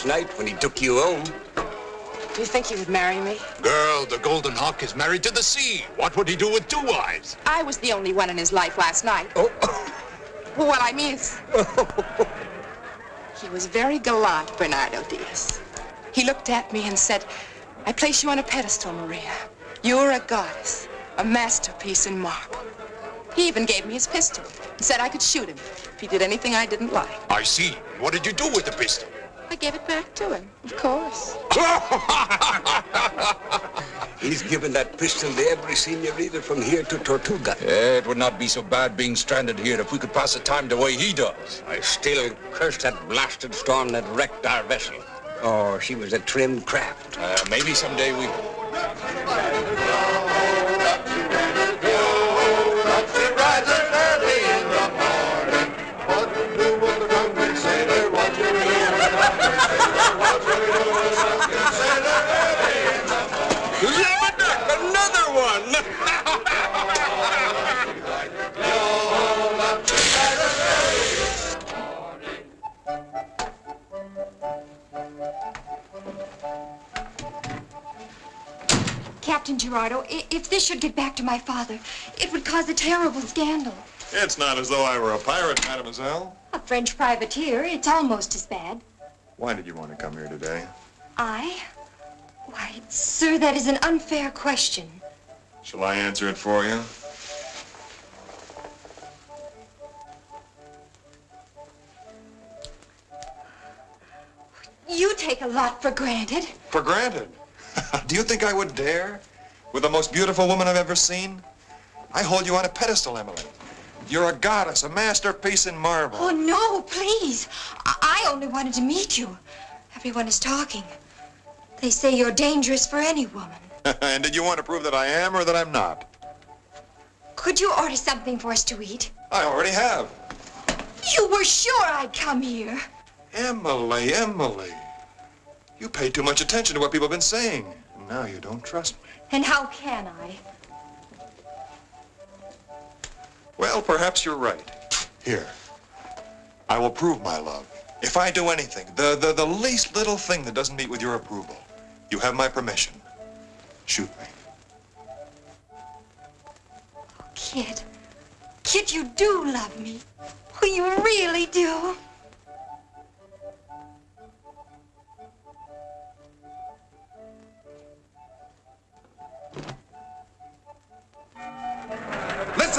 last night when he took you home. Do you think he would marry me? Girl, the Golden Hawk is married to the sea. What would he do with two wives? I was the only one in his life last night. Oh, Well, what I mean is, he was very gallant, Bernardo Diaz. He looked at me and said, I place you on a pedestal, Maria. You're a goddess, a masterpiece in marble. He even gave me his pistol and said I could shoot him if he did anything I didn't like. I see. What did you do with the pistol? I gave it back to him, of course. he's given that pistol to every senior senorita from here to Tortuga. It would not be so bad being stranded here if we could pass the time the way he does. I still curse that blasted storm that wrecked our vessel. Oh, she was a trim craft. Uh, maybe someday we. Captain Gerardo, if this should get back to my father, it would cause a terrible scandal. It's not as though I were a pirate, mademoiselle. A French privateer, it's almost as bad. Why did you want to come here today? I? Why, sir, that is an unfair question. Shall I answer it for you? You take a lot for granted. For granted. Do you think I would dare? With the most beautiful woman I've ever seen? I hold you on a pedestal, Emily. You're a goddess, a masterpiece in marble. Oh, no, please. I, I only wanted to meet you. Everyone is talking. They say you're dangerous for any woman. and did you want to prove that I am or that I'm not? Could you order something for us to eat? I already have. You were sure I'd come here. Emily, Emily. You pay too much attention to what people have been saying. And now you don't trust me. And how can I? Well, perhaps you're right. Here. I will prove my love. If I do anything, the, the, the least little thing that doesn't meet with your approval, you have my permission. Shoot me. Oh, kid. Kid, you do love me. Oh, you really do.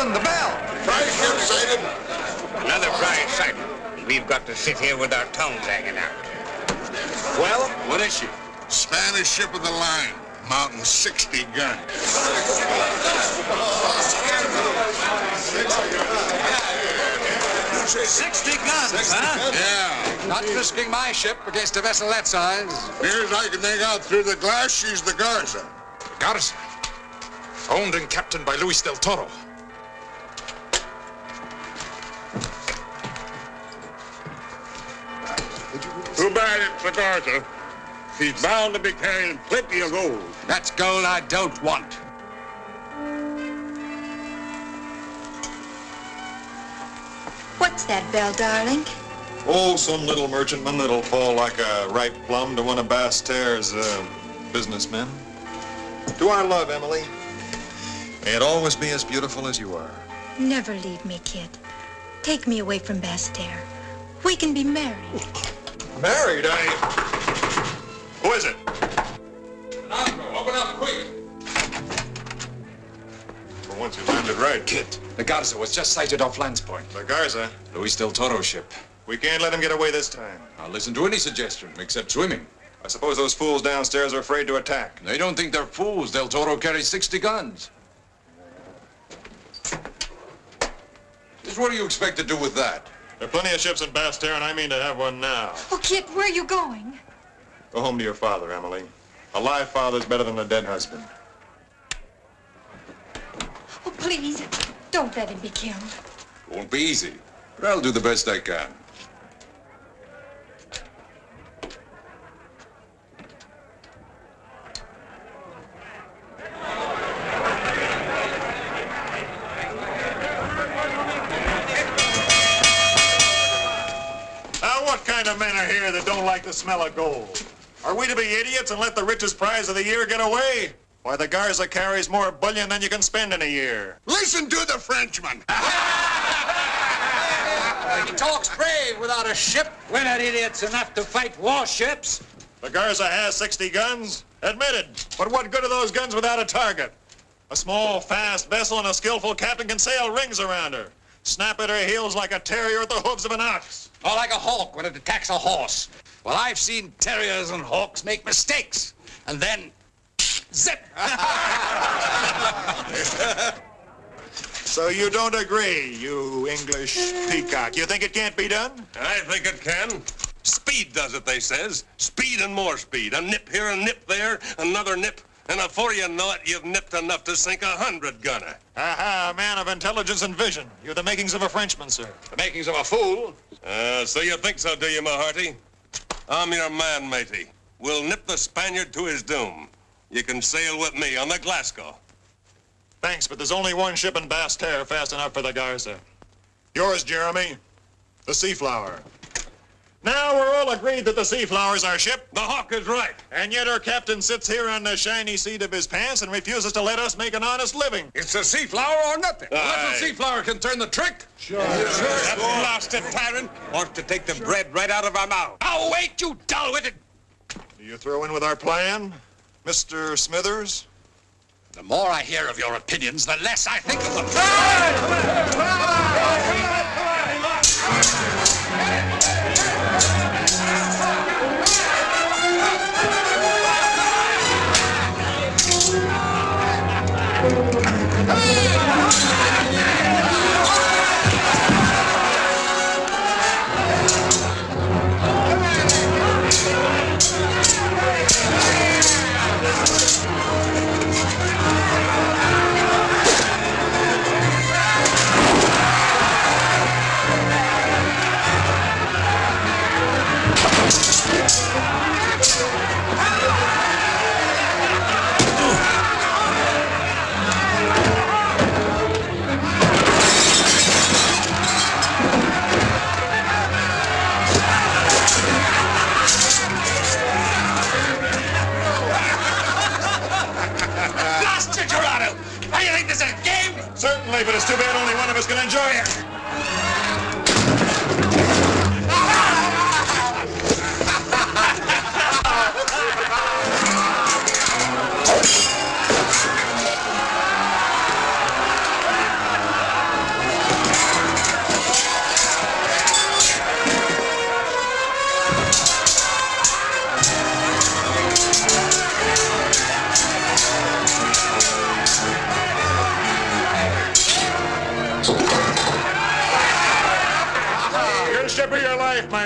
Listen, the bell! Prize ship sighted. Another prize sighted. We've got to sit here with our tongues hanging out. Well, what is she? Spanish ship of the line, mounting 60 guns. Sixty guns, 60 huh? Yeah. Not risking my ship against a vessel that size. Near as I can make out through the glass, she's the Garza. Garza? Owned and captained by Luis del Toro. Too bad it's Garza. She's bound to be carrying plenty of gold. That's gold I don't want. What's that bell, darling? Oh, some little merchantman that'll fall like a ripe plum to one of Basseterre's uh, businessmen. To our love, Emily. May it always be as beautiful as you are. Never leave me, kid. Take me away from Basseterre. We can be married. Married, I... Who is it? open up quick. For once you landed right. Kit, the Garza was just sighted off Lands Point. The Garza. Luis del Toro ship. We can't let him get away this time. I'll listen to any suggestion except swimming. I suppose those fools downstairs are afraid to attack. They don't think they're fools. Del Toro carries 60 guns. Just what do you expect to do with that? There are plenty of ships in Basseterre, and I mean to have one now. Oh, Kit, where are you going? Go home to your father, Emily. A live father's better than a dead husband. Oh, please. please, don't let him be killed. It won't be easy, but I'll do the best I can. Of men are here that don't like the smell of gold? Are we to be idiots and let the richest prize of the year get away? Why, the Garza carries more bullion than you can spend in a year. Listen to the Frenchman. He talks brave without a ship. We're not idiots enough to fight warships. The Garza has 60 guns, admitted. But what good are those guns without a target? A small, fast vessel and a skillful captain can sail rings around her, snap at her heels like a terrier at the hooves of an ox. Or like a hawk when it attacks a horse. Well, I've seen terriers and hawks make mistakes. And then, zip! So you don't agree, you English peacock. You think it can't be done? I think it can. Speed does it, they says. Speed and more speed. A nip here, a nip there, another nip. And before you know it, you've nipped enough to sink a hundred gunner. Aha, a man of intelligence and vision. You're the makings of a Frenchman, sir. The makings of a fool. Uh, so you think so, do you, Maharty? I'm your man, matey. We'll nip the Spaniard to his doom. You can sail with me on the Glasgow. Thanks, but there's only one ship in Basseterre fast enough for the Garza. Yours, Jeremy. The Seaflower. Now we're all agreed that the Seaflower's our ship, The Hawk is right. and yet our captain sits here on the shiny seat of his pants and refuses to let us make an honest living. It's the sea flower or nothing. Aye. sea flower can turn the trick. Sure. That blasted tyrant wants to take the bread right out of our mouth. Oh, wait, you dull-witted. Do you throw in with our plan, Mr. Smithers? The more I hear of your opinions, the less I think of them. Blast but it's too bad only one of us can enjoy it.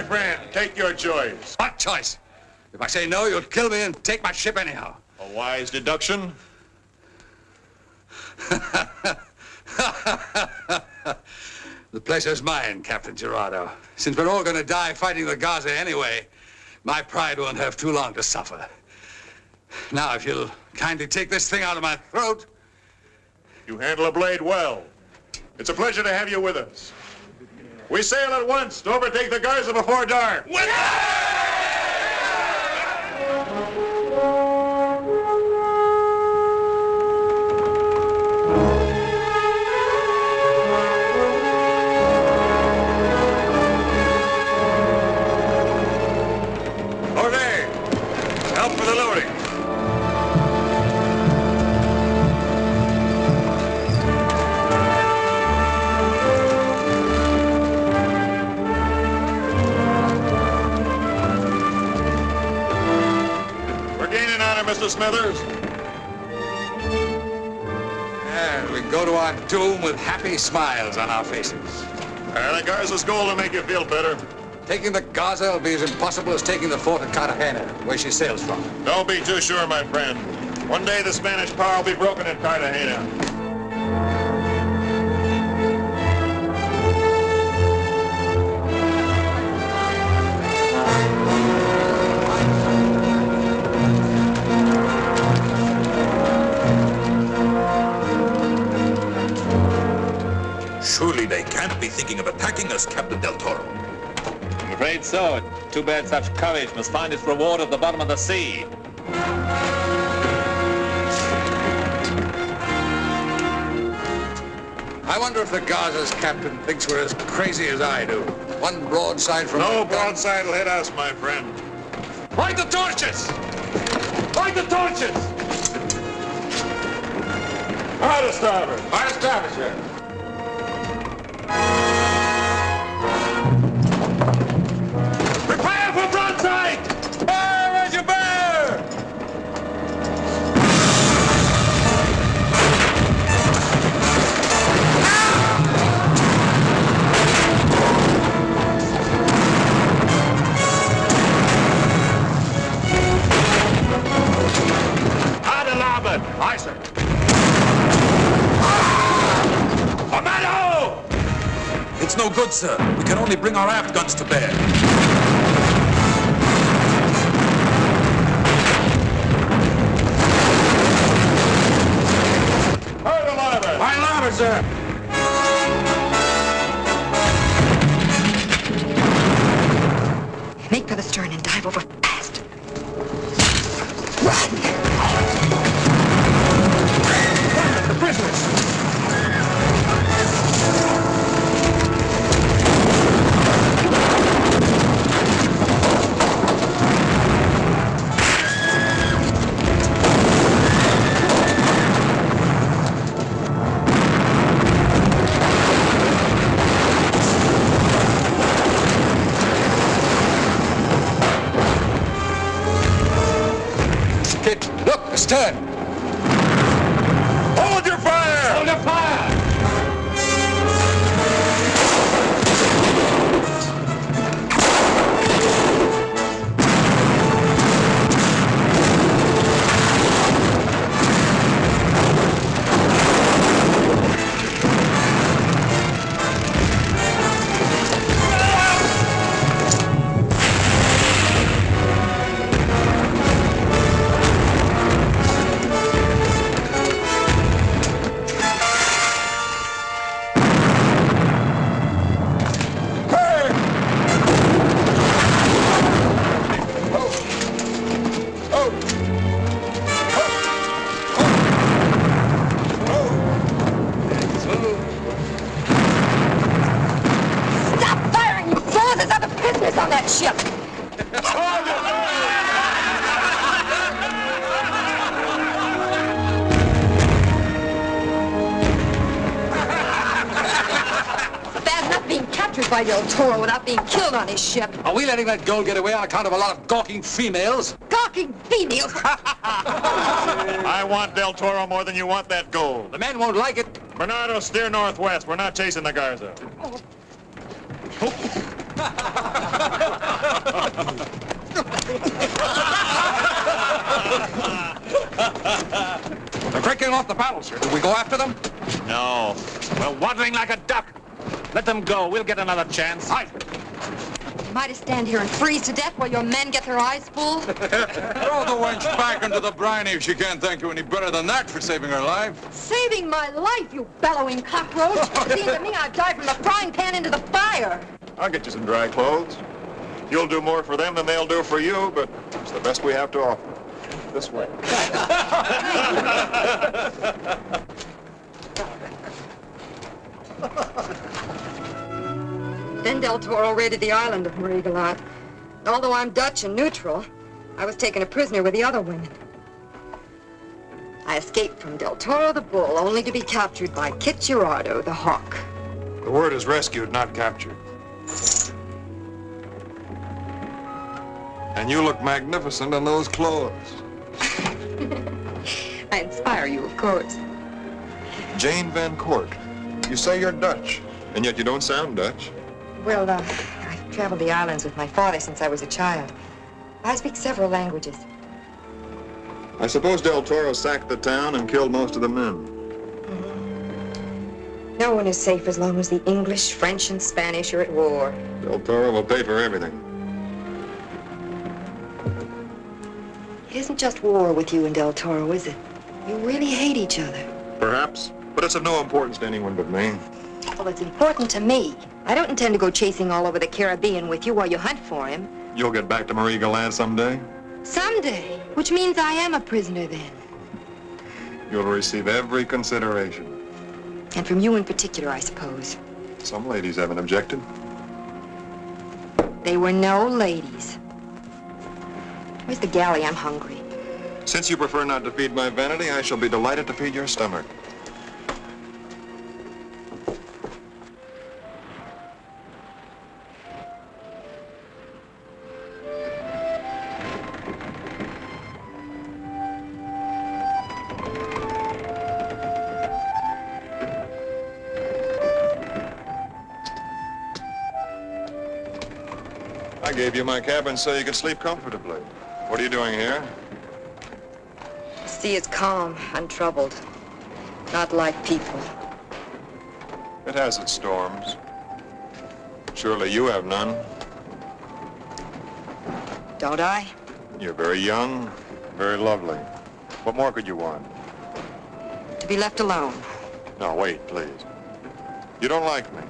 Friend. Take your choice. What choice? If I say no, you'll kill me and take my ship anyhow. A wise deduction. The pleasure's mine, Captain Gerardo. Since we're all gonna die fighting the Garza anyway, my pride won't have too long to suffer. Now, if you'll kindly take this thing out of my throat. You handle a blade well. It's a pleasure to have you with us. We sail at once to overtake the Garza before dark. Okay. To our with happy smiles on our faces. Uh, the Garza's goal to make you feel better. Taking the Garza will be as impossible as taking the fort at Cartagena, where she sails from. Don't be too sure, my friend. One day the Spanish power will be broken at Cartagena. Surely they can't be thinking of attacking us, Captain Del Toro. I'm afraid so. Too bad such courage must find its reward at the bottom of the sea. I wonder if the Garza's captain thinks we're as crazy as I do. One broadside from... No broadside will hit us, my friend. Light the torches! Light the torches! Hard to starboard. Hard to starboard, sir. Good, sir. We can only bring our aft guns to bear. Hard to larboard. Aye, larboard, sir. Captured Del Toro without being killed on his ship. Are we letting that gold get away on account of a lot of gawking females? Gawking females! I want Del Toro more than you want that gold. The men won't like it. Bernardo, steer northwest. We're not chasing the Garza. They're breaking off the battleship. Do we go after them? No. We're waddling like a duck. Let them go. We'll get another chance. Aye. Might have stand here and freeze to death while your men get their eyes full. Throw the wench back into the briny if she can't thank you any better than that for saving her life. Saving my life, you bellowing cockroach! Seems to me I've dived from the frying pan into the fire. I'll get you some dry clothes. You'll do more for them than they'll do for you, but it's the best we have to offer. This way. Then Del Toro raided the island of Marie Galante. Although I'm Dutch and neutral, I was taken a prisoner with the other women. I escaped from Del Toro the bull, only to be captured by Kit Gerardo the hawk. The word is rescued, not captured. And you look magnificent in those clothes. I inspire you, of course. Jane Van Court. You say you're Dutch, and yet you don't sound Dutch. Well, uh, I've traveled the islands with my father since I was a child. I speak several languages. I suppose Del Toro sacked the town and killed most of the men. No one is safe as long as the English, French, and Spanish are at war. Del Toro will pay for everything. It isn't just war with you and Del Toro, is it? You really hate each other. Perhaps, but it's of no importance to anyone but me. Well, it's important to me. I don't intend to go chasing all over the Caribbean with you while you hunt for him. You'll get back to Marie Galante someday. Someday. Which means I am a prisoner then. You'll receive every consideration. And from you in particular, I suppose. Some ladies haven't objected. They were no ladies. Where's the galley? I'm hungry. Since you prefer not to feed my vanity, I shall be delighted to feed your stomach. I gave you my cabin so you could sleep comfortably. What are you doing here? The sea is calm, untroubled. Not like people. It has its storms. Surely you have none. Don't I? You're very young, very lovely. What more could you want? To be left alone. No, wait, please. You don't like me.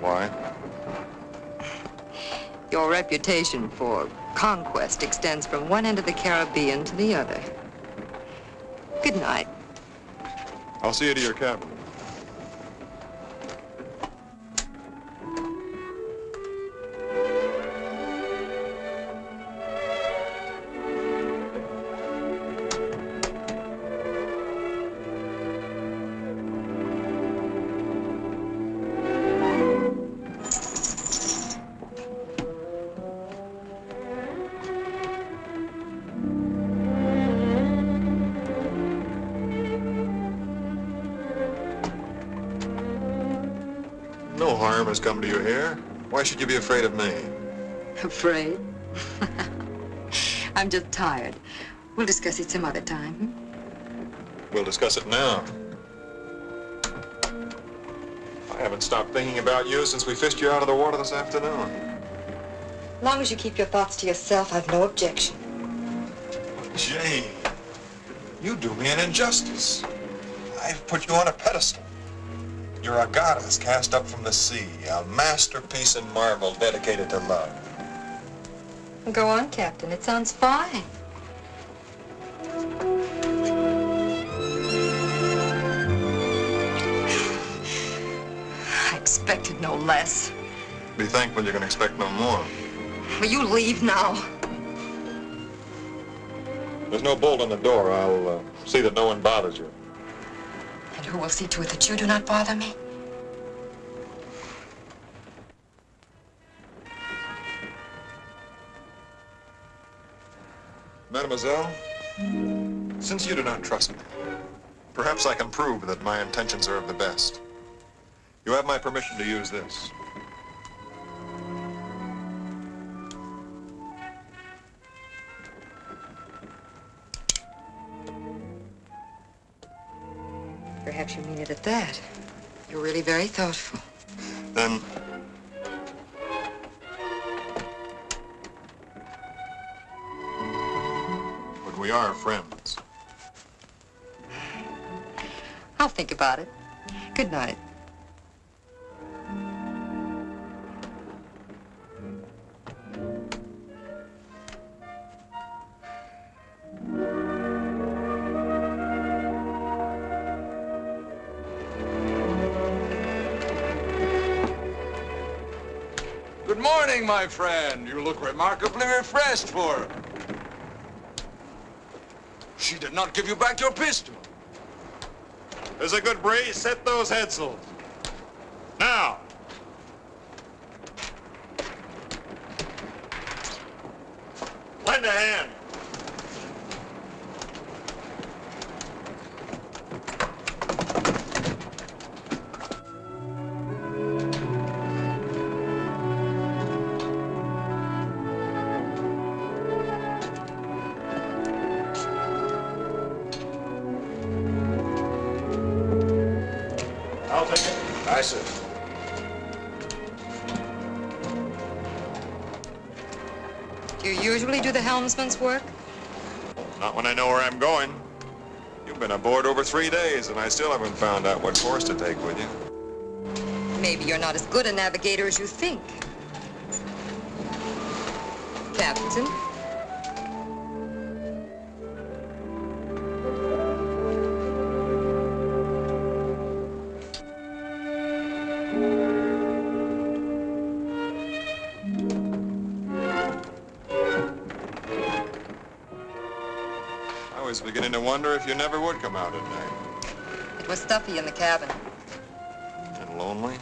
Why? Your reputation for conquest extends from one end of the Caribbean to the other. Good night. I'll see you to your cabin. Has come to you here. Why should you be afraid of me? Afraid? I'm just tired. We'll discuss it some other time. hmm? We'll discuss it now. I haven't stopped thinking about you since we fished you out of the water this afternoon. As long as you keep your thoughts to yourself, I've no objection. Jane, you do me an injustice. I've put you on a pedestal. You're a goddess cast up from the sea, a masterpiece in marble dedicated to love. Go on, Captain. It sounds fine. I expected no less. Be thankful you can expect no more. Will you leave now? There's no bolt on the door. I'll uh, see that no one bothers you. Who will see to it that you do not bother me? Mademoiselle, since you do not trust me, perhaps I can prove that my intentions are of the best. You have my permission to use this. Perhaps you mean it at that. You're really very thoughtful. Then But we are friends. I'll think about it. Good night. My friend. You look remarkably refreshed for her. She did not give you back your pistol. There's a good breeze. Set those headsails. Work? Not when I know where I'm going. You've been aboard over three days, and I still haven't found out what course to take with you. Maybe you're not as good a navigator as you think. Wonder if you never would come out at night. It was stuffy in the cabin. And lonely?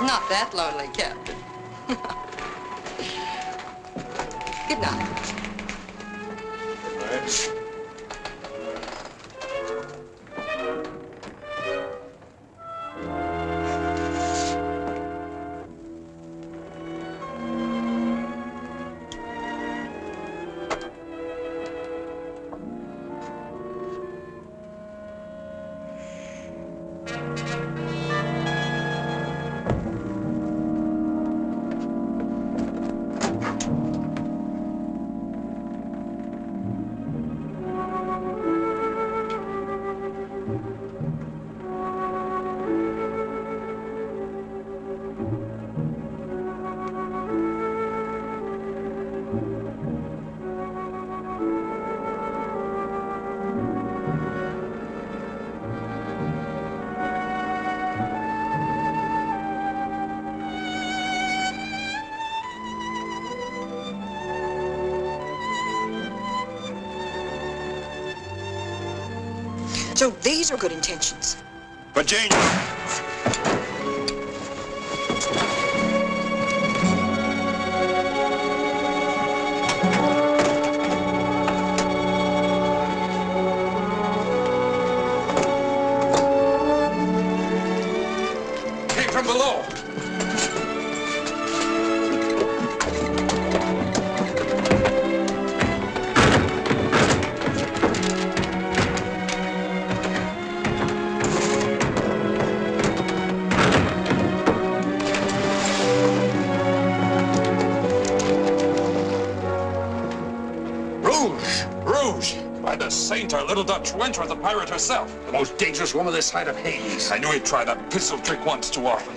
Not that lonely, Captain. So these are good intentions. but Virginia! Our little Dutch wench was a pirate herself. The most dangerous woman this side of Hades. I knew he'd try that pistol trick once too often.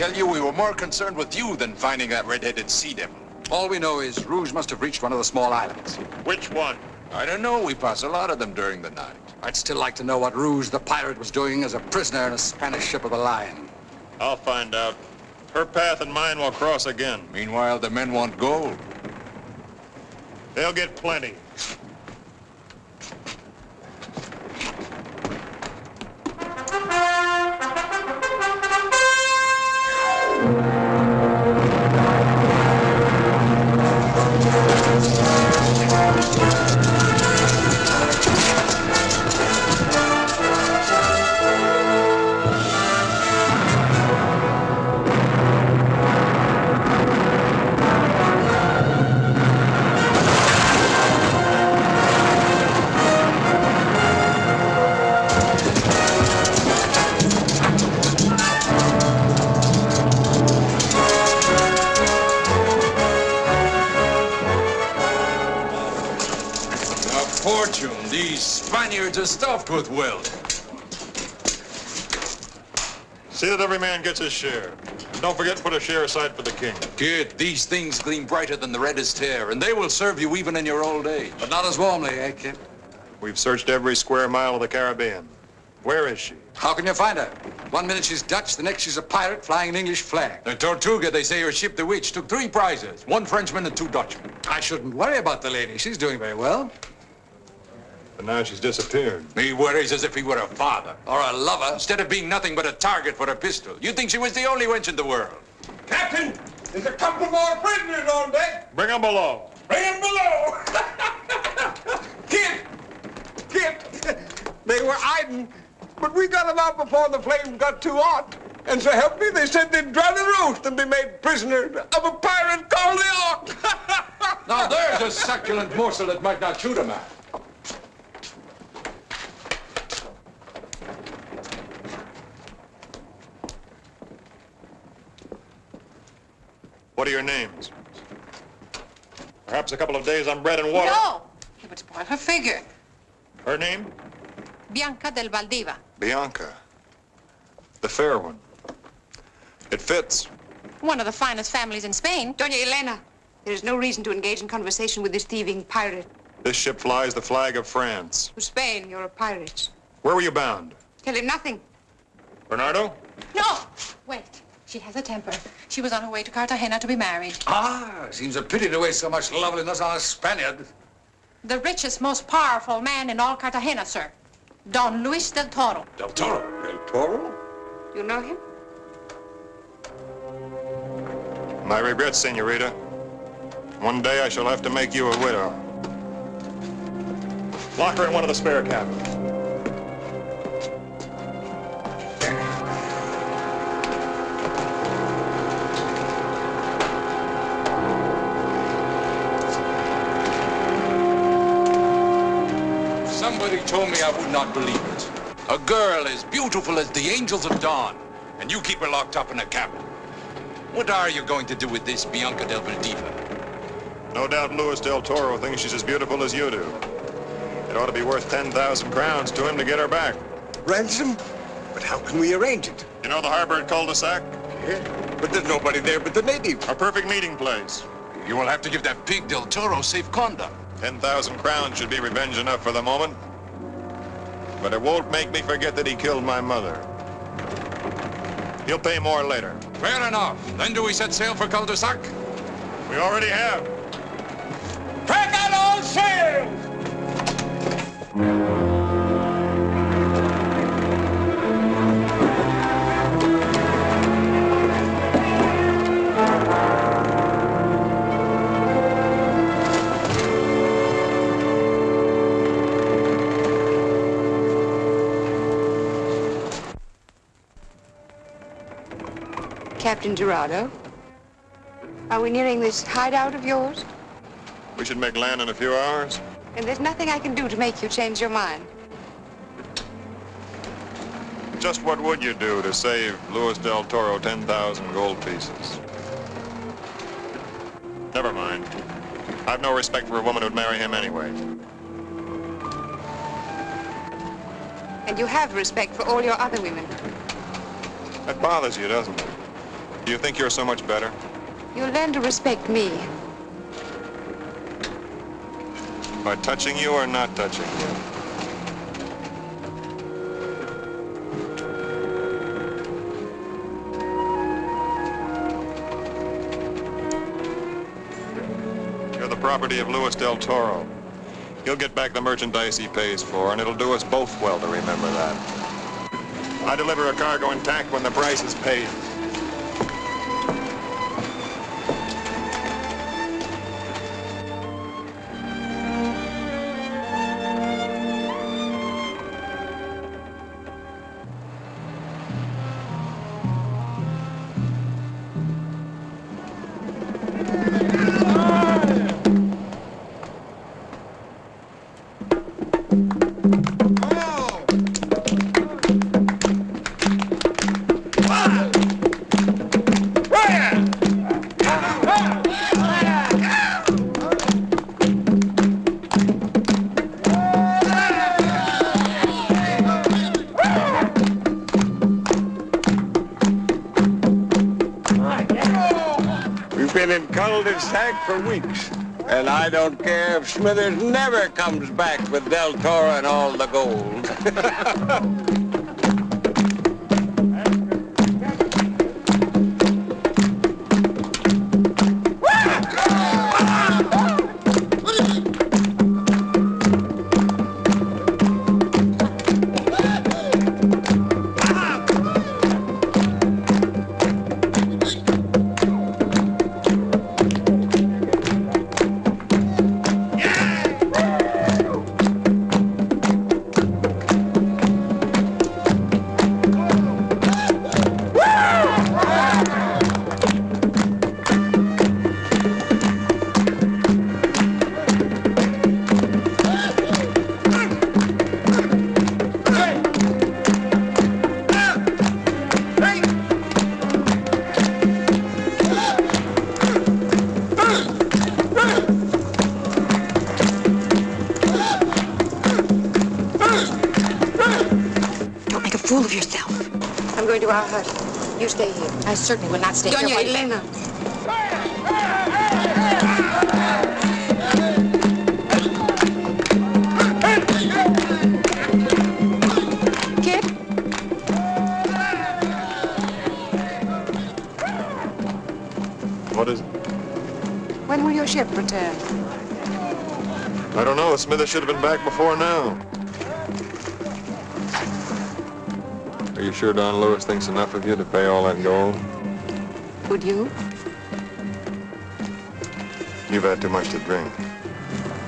Tell you, we were more concerned with you than finding that red-headed sea devil. All we know is Rouge must have reached one of the small islands. Which one? I don't know. We pass a lot of them during the night. I'd still like to know what Rouge the pirate was doing as a prisoner in a Spanish ship of the line. I'll find out. Her path and mine will cross again. Meanwhile, the men want gold. They'll get plenty. Stuffed. See that every man gets his share. And don't forget to put a share aside for the king. Kit, these things gleam brighter than the reddest hair, and they will serve you even in your old age. But not as warmly, eh, kid? We've searched every square mile of the Caribbean. Where is she? How can you find her? One minute she's Dutch, the next she's a pirate flying an English flag. The Tortuga, they say her ship, the Witch, took three prizes. One Frenchman and two Dutchmen. I shouldn't worry about the lady. She's doing very well. And now she's disappeared. He worries as if he were a father. Or a lover. Instead of being nothing but a target for a pistol. You'd think she was the only wench in the world. Captain, there's a couple more prisoners on deck. Bring 'em below. Bring them below. Kit, Kit, they they were hiding. But we got them out before the flames got too hot. And so help me, they said they'd drown and roast and be made prisoner of a pirate called the Orc. Now there's a succulent morsel that might not shoot a man. What are your names? Perhaps a couple of days on bread and water. No! It would spoil her figure. Her name? Bianca del Valdivia. Bianca. The fair one. It fits. One of the finest families in Spain. Doña Elena, there is no reason to engage in conversation with this thieving pirate. This ship flies the flag of France. To Spain, you're a pirate. Where were you bound? Tell him nothing. Bernardo? No! Wait. She has a temper. She was on her way to Cartagena to be married. Ah, seems a pity to waste so much loveliness on a Spaniard. The richest, most powerful man in all Cartagena, sir. Don Luis del Toro. Del Toro? Del Toro? You know him? My regrets, senorita. One day I shall have to make you a widow. Lock her in one of the spare cabins. Told me I would not believe it. A girl as beautiful as the angels of dawn, and you keep her locked up in a cabin. What are you going to do with this Bianca del Valdivia? No doubt Luis del Toro thinks she's as beautiful as you do. It ought to be worth 10,000 crowns to him to get her back. Ransom? But how can we arrange it? You know the harbor at cul-de-sac? Yeah, but there's nobody there but the natives. A perfect meeting place. You will have to give that pig del Toro safe conduct. 10,000 crowns should be revenge enough for the moment. But it won't make me forget that he killed my mother. He'll pay more later. Fair enough. Then do we set sail for cul-de-sac? We already have. Captain Gerardo, are we nearing this hideout of yours? We should make land in a few hours. And there's nothing I can do to make you change your mind. Just what would you do to save Luis del Toro 10,000 gold pieces? Never mind. I've no respect for a woman who'd marry him anyway. And you have respect for all your other women. That bothers you, doesn't it? Do you think you're so much better? You'll learn to respect me. By touching you or not touching you? You're the property of Luis del Toro. He'll get back the merchandise he pays for, and it'll do us both well to remember that. I deliver a cargo intact when the price is paid. For weeks. And I don't care if Smithers never comes back with Del Toro and all the gold. certainly will not stay Doña here. while- Elena. Kit, What is it? When will your ship return? I don't know. Smithers should have been back before now. Are you sure Don Luis thinks enough of you to pay all that gold? Would you? You've had too much to drink.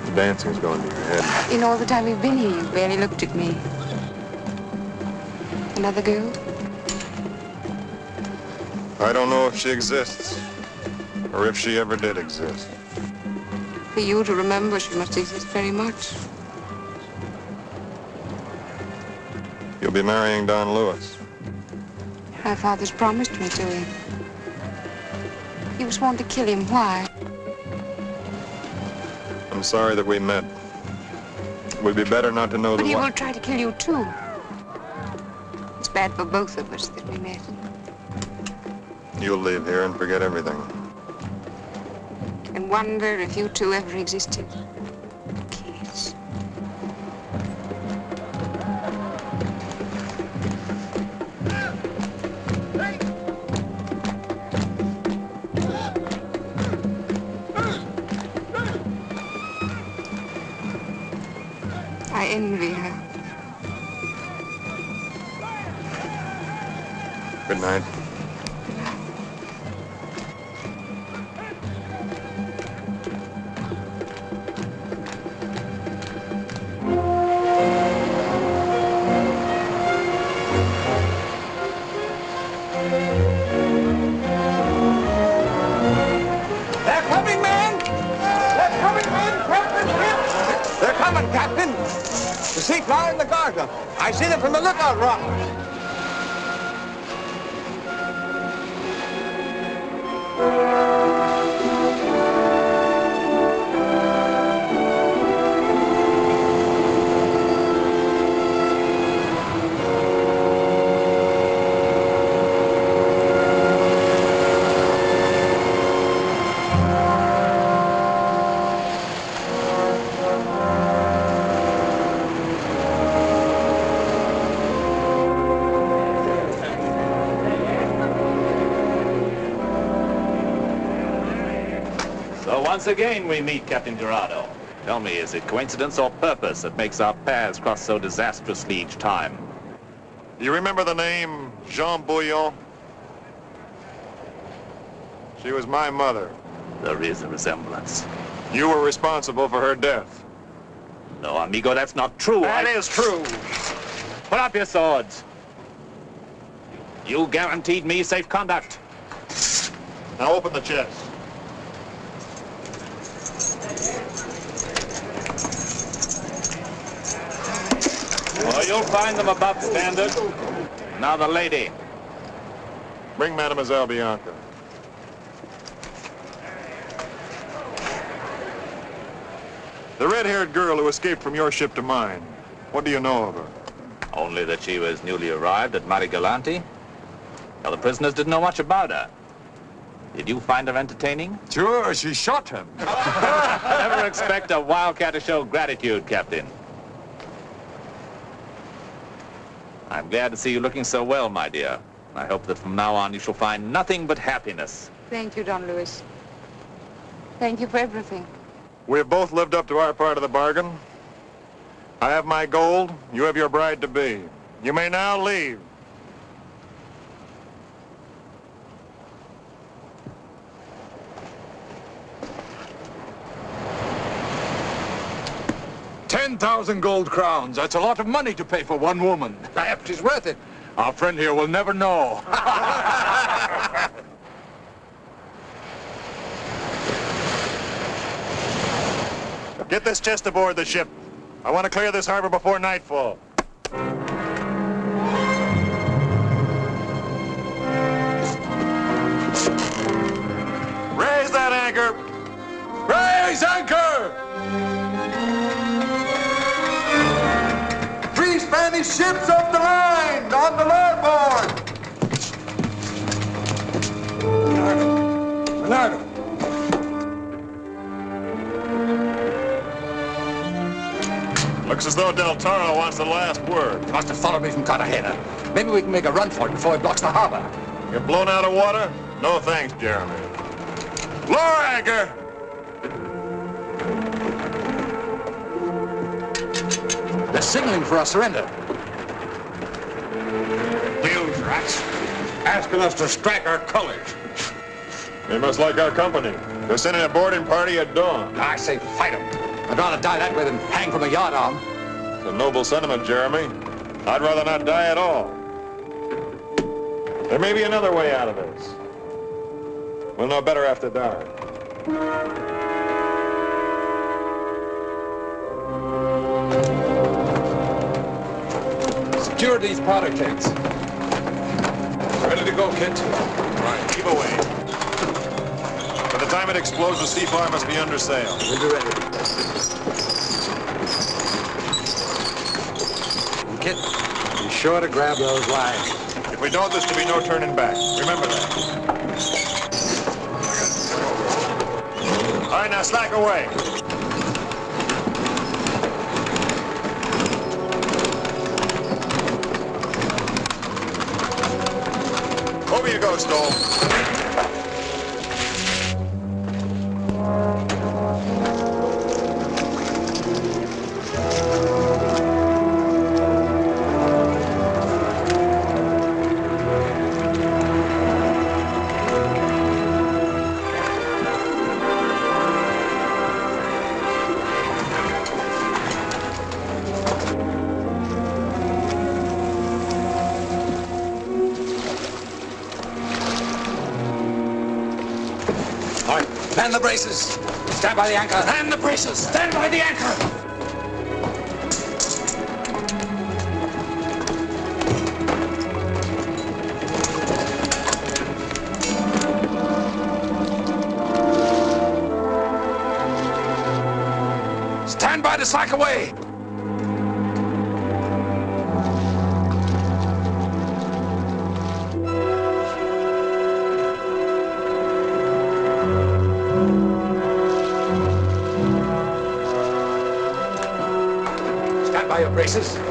The dancing's going to your head. In all the time we've been here, you've barely looked at me. Another girl? I don't know if she exists, or if she ever did exist. For you to remember, she must exist very much. You'll be marrying Don Luis. My father's promised me to him. He was sworn to kill him. Why? I'm sorry that we met. It would be better not to know But the he will try to kill you, too. It's bad for both of us that we met. You'll leave here and forget everything. And wonder if you two ever existed. Once again we meet Captain Gerardo. Tell me, is it coincidence or purpose that makes our paths cross so disastrously each time? Do you remember the name Jean Bouillon? She was my mother. There is a resemblance. You were responsible for her death. No, amigo, that's not true. That is true. Put up your swords. You guaranteed me safe conduct. Now open the chest. Oh, you'll find them above standard. Now the lady. Bring Mademoiselle Bianca. The red-haired girl who escaped from your ship to mine. What do you know of her? Only that she was newly arrived at Marie Galante. Now, the prisoners didn't know much about her. Did you find her entertaining? Sure, she shot him. Never expect a wildcat to show gratitude, Captain. I'm glad to see you looking so well, my dear. I hope that from now on you shall find nothing but happiness. Thank you, Don Luis. Thank you for everything. We have both lived up to our part of the bargain. I have my gold. You have your bride-to-be. You may now leave. Ten thousand gold crowns. That's a lot of money to pay for one woman. Perhaps she's worth it. Our friend here will never know. Get this chest aboard the ship. I want to clear this harbor before nightfall. Raise that anchor! Raise anchor! Spanish ships up the line, on on the larboard! Bernardo! Looks as though Del Toro wants the last word. He must have followed me from Cartagena. Maybe we can make a run for it before he blocks the harbor. You're blown out of water? No thanks, Jeremy. Lower anchor! They're signaling for our surrender. Rats. Asking us to strike our colors. They must like our company. They're sending a boarding party at dawn. I say fight 'em. I'd rather die that way than hang from a yardarm. It's a noble sentiment, Jeremy. I'd rather not die at all. There may be another way out of this. We'll know better after dark. Secure these powder kegs. To go, Kit? Right, heave away. By the time it explodes, the Seaflower must be under sail. We'll be ready. And Kit, be sure to grab those lines. If we don't, there's to be no turning back. Remember that. All right, now slack away. You go, braces. Stand by the anchor. Man the braces. Stand by the anchor. Stand by to slack away. Stand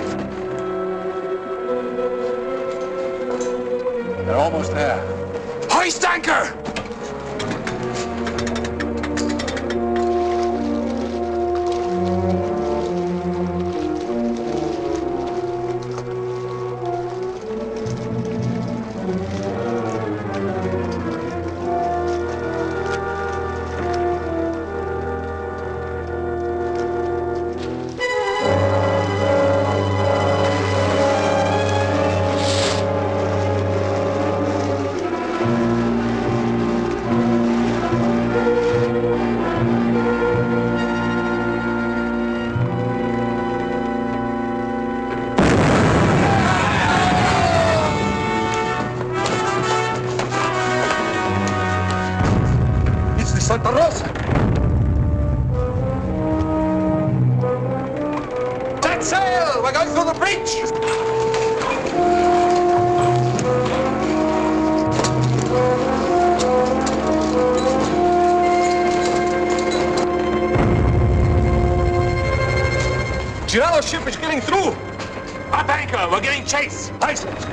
anchor! We're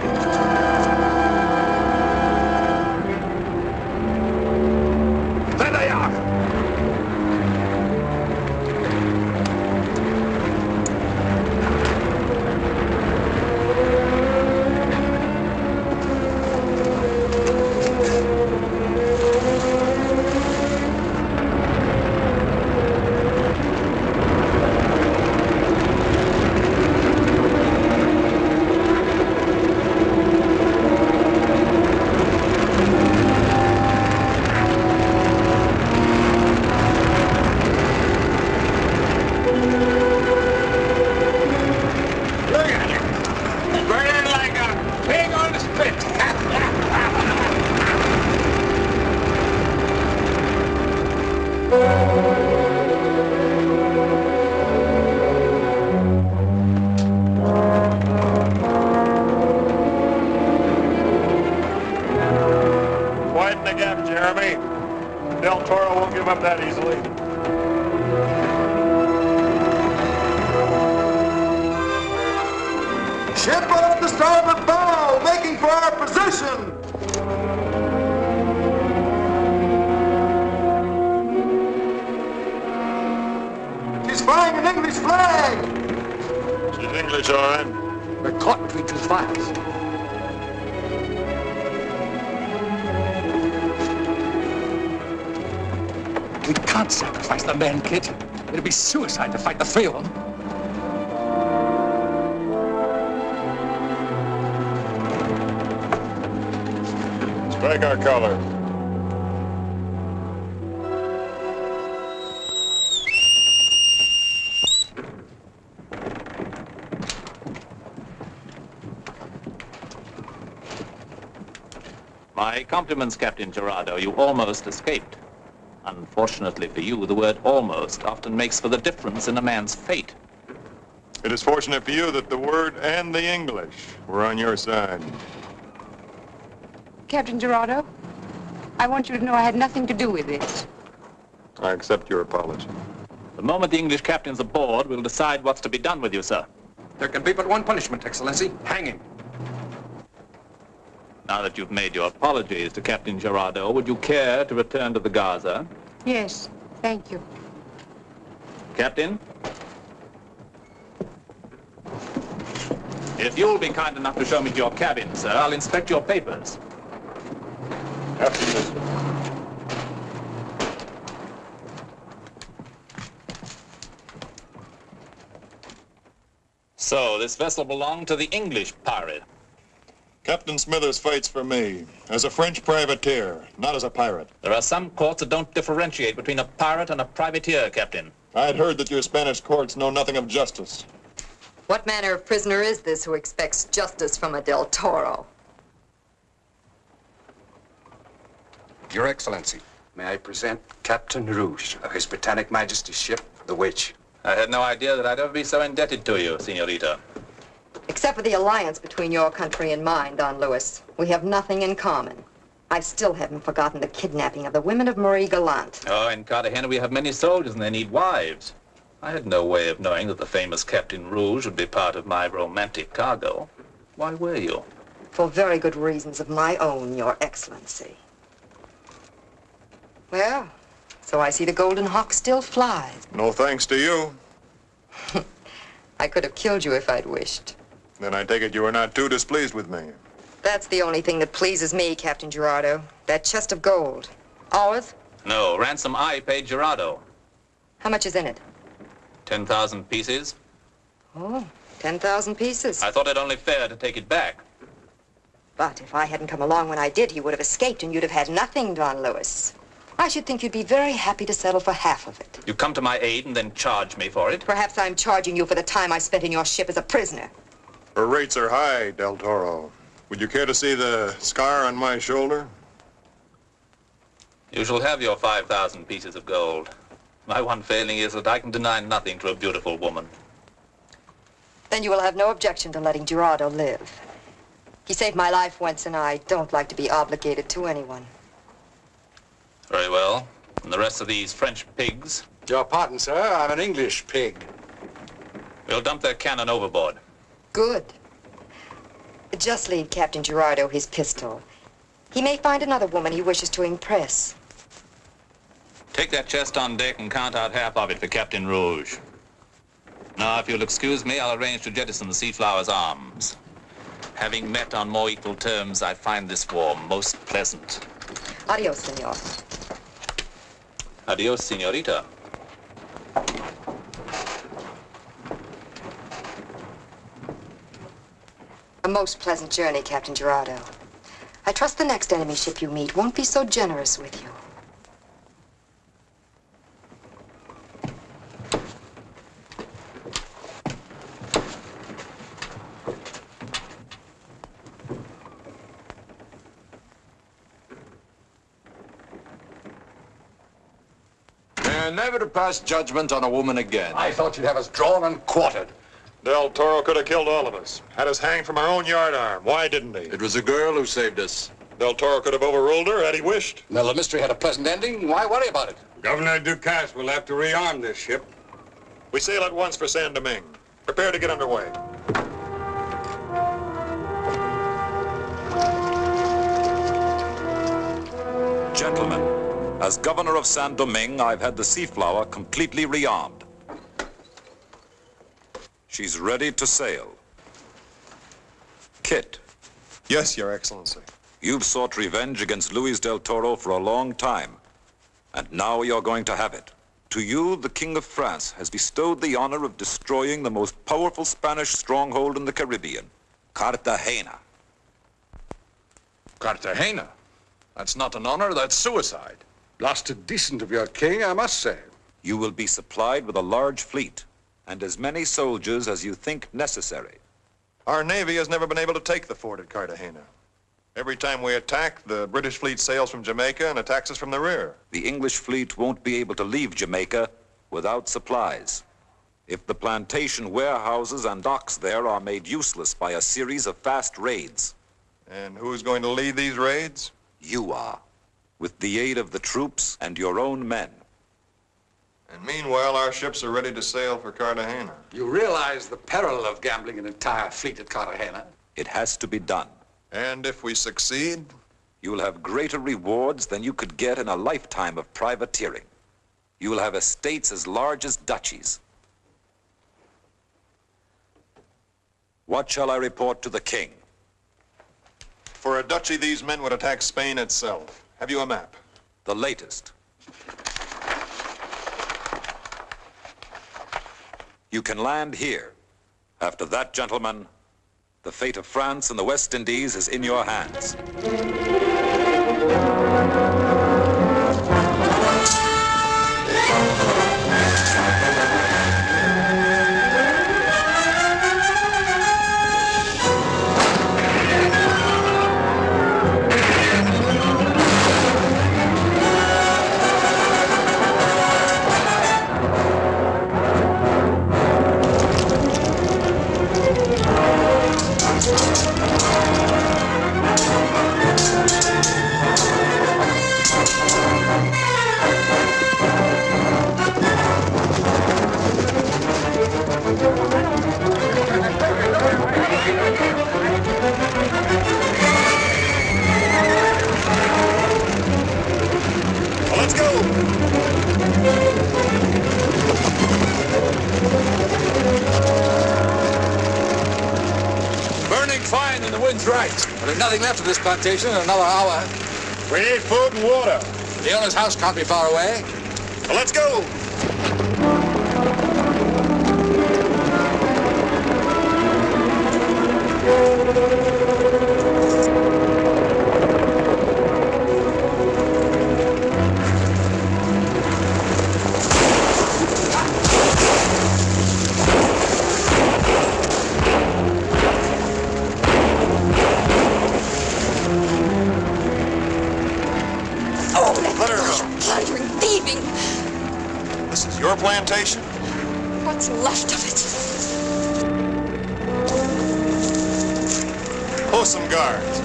My compliments, Captain Gerardo. You almost escaped. Unfortunately for you, the word almost often makes for the difference in a man's fate. It is fortunate for you that the word and the English were on your side. Captain Gerardo, I want you to know I had nothing to do with this. I accept your apology. The moment the English captain's aboard, we'll decide what's to be done with you, sir. There can be but one punishment, Excellency. Hanging. Now that you've made your apologies to Captain Gerardo, would you care to return to the Garza? Yes, thank you. Captain? If you'll be kind enough to show me to your cabin, sir, I'll inspect your papers. After you, mister. So, this vessel belonged to the English pirate. Captain Smithers fights for me as a French privateer, not as a pirate. There are some courts that don't differentiate between a pirate and a privateer, Captain. I had heard that your Spanish courts know nothing of justice. What manner of prisoner is this who expects justice from a Del Toro? Your Excellency, may I present Captain Rouge of His Britannic Majesty's ship, the Witch. I had no idea that I'd ever be so indebted to you, Senorita. Except for the alliance between your country and mine, Don Luis, we have nothing in common. I still haven't forgotten the kidnapping of the women of Marie Galante. Oh, in Cartagena we have many soldiers and they need wives. I had no way of knowing that the famous Captain Rouge would be part of my romantic cargo. Why were you? For very good reasons of my own, Your Excellency. Well, so I see the Golden Hawk still flies. No thanks to you. I could have killed you if I'd wished. Then I take it you are not too displeased with me. That's the only thing that pleases me, Captain Gerardo. That chest of gold. Ours? No, ransom I paid Gerardo. How much is in it? 10,000 pieces. Oh, 10,000 pieces. I thought it only fair to take it back. But if I hadn't come along when I did, he would have escaped and you'd have had nothing, Don Luis. I should think you'd be very happy to settle for half of it. You come to my aid and then charge me for it. Perhaps I'm charging you for the time I spent in your ship as a prisoner. Her rates are high, Del Toro. Would you care to see the scar on my shoulder? You shall have your 5,000 pieces of gold. My one failing is that I can deny nothing to a beautiful woman. Then you will have no objection to letting Gerardo live. He saved my life once, and I don't like to be obligated to anyone. Very well. And the rest of these French pigs? Your pardon, sir. I'm an English pig. We'll dump their cannon overboard. Good. Just leave Captain Gerardo his pistol. He may find another woman he wishes to impress. Take that chest on deck and count out half of it for Captain Rouge. Now, if you'll excuse me, I'll arrange to jettison the Seaflower's arms. Having met on more equal terms, I find this war most pleasant. Adios, senor. Adios, senorita. A most pleasant journey, Captain Gerardo. I trust the next enemy ship you meet won't be so generous with you. And never to pass judgment on a woman again. I thought you'd have us drawn and quartered. Del Toro could have killed all of us. Had us hanged from our own yardarm. Why didn't he? It was a girl who saved us. Del Toro could have overruled her had he wished. Well, the mystery had a pleasant ending. Why worry about it? Governor Ducasse will have to rearm this ship. We sail at once for San Domingue. Prepare to get underway. Gentlemen, as governor of San Domingue, I've had the Seaflower completely rearmed. She's ready to sail. Kit, Yes, Your Excellency. you've sought revenge against Luis del Toro for a long time, and now you're going to have it. To you, the King of France has bestowed the honor of destroying the most powerful Spanish stronghold in the Caribbean, Cartagena. Cartagena? That's not an honor, that's suicide. Blasted decent of your king, I must say. You will be supplied with a large fleet and as many soldiers as you think necessary. Our Navy has never been able to take the fort at Cartagena. Every time we attack, the British fleet sails from Jamaica and attacks us from the rear. The English fleet won't be able to leave Jamaica without supplies. If the plantation warehouses and docks there are made useless by a series of fast raids. And who's going to lead these raids? You are, with the aid of the troops and your own men. And meanwhile, our ships are ready to sail for Cartagena. You realize the peril of gambling an entire fleet at Cartagena? It has to be done. And if we succeed? You'll have greater rewards than you could get in a lifetime of privateering. You'll have estates as large as duchies. What shall I report to the king? For a duchy, these men would attack Spain itself. Have you a map? The latest. You can land here. After that, gentlemen, the fate of France and the West Indies is in your hands. And the wind's right. But there's nothing left of this plantation in another hour. We need food and water. The owner's house can't be far away. Let's go! Oh, Post some guards.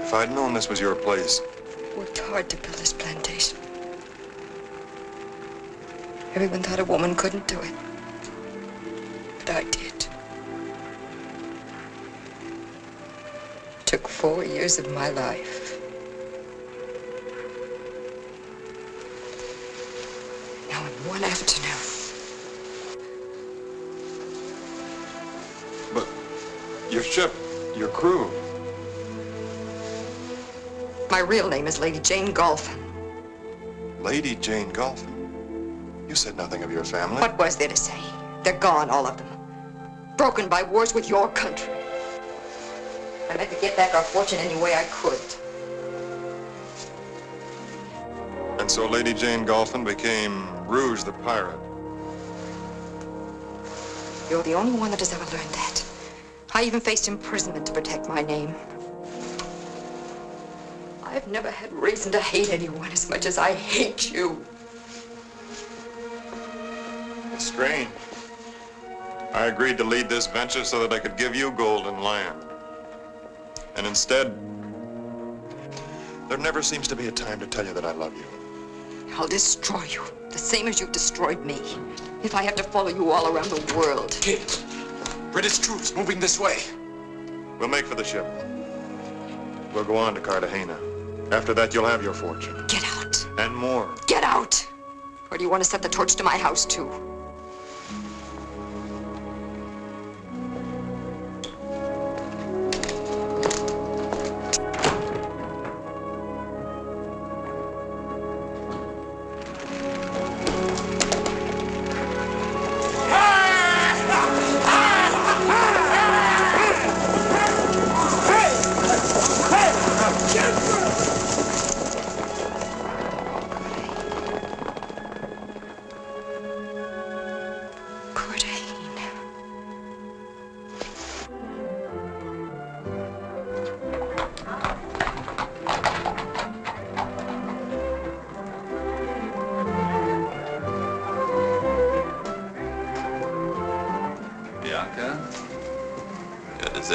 If I'd known this was your place, Worked hard to build this plantation. Everyone thought a woman couldn't do it. I did. Took four years of my life. Now in one afternoon. but your ship, your crew, My real name is Lady Jane Golfin. Lady Jane Golfin. You said nothing of your family. What was there to say? They're gone, all of them. Broken by wars with your country. I meant to get back our fortune any way I could. And so Lady Jane Golfin became Rouge the pirate. You're the only one that has ever learned that. I even faced imprisonment to protect my name. I've never had reason to hate anyone as much as I hate you. It's strange. I agreed to lead this venture so that I could give you gold and land. And instead, there never seems to be a time to tell you that I love you. I'll destroy you, the same as you've destroyed me. If I have to follow you all around the world. Kit, British troops moving this way. We'll make for the ship. We'll go on to Cartagena. After that, you'll have your fortune. Get out. And more. Get out! Or do you want to set the torch to my house, too?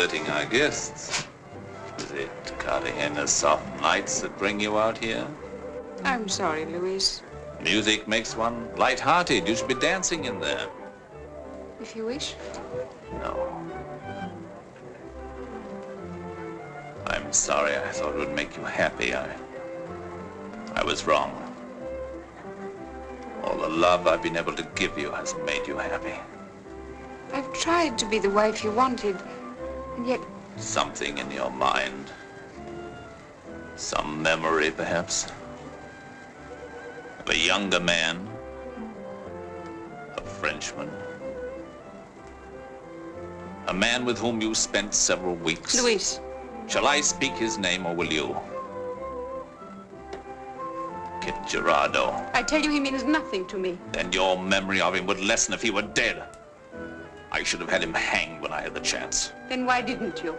Deserting our guests. Is it Cartagena's soft nights that bring you out here? I'm sorry, Luis. Music makes one light-hearted. You should be dancing in there. If you wish. No. I'm sorry. I thought it would make you happy. I, I was wrong. All the love I've been able to give you hasn't made you happy. I've tried to be the wife you wanted, yet Something in your mind. Some memory, perhaps. Of a younger man. A Frenchman. A man with whom you spent several weeks. Luis. Shall I speak his name or will you? Kit Gerardo. I tell you he means nothing to me. Then your memory of him would lessen if he were dead. I should have had him hanged when I had the chance. Then why didn't you?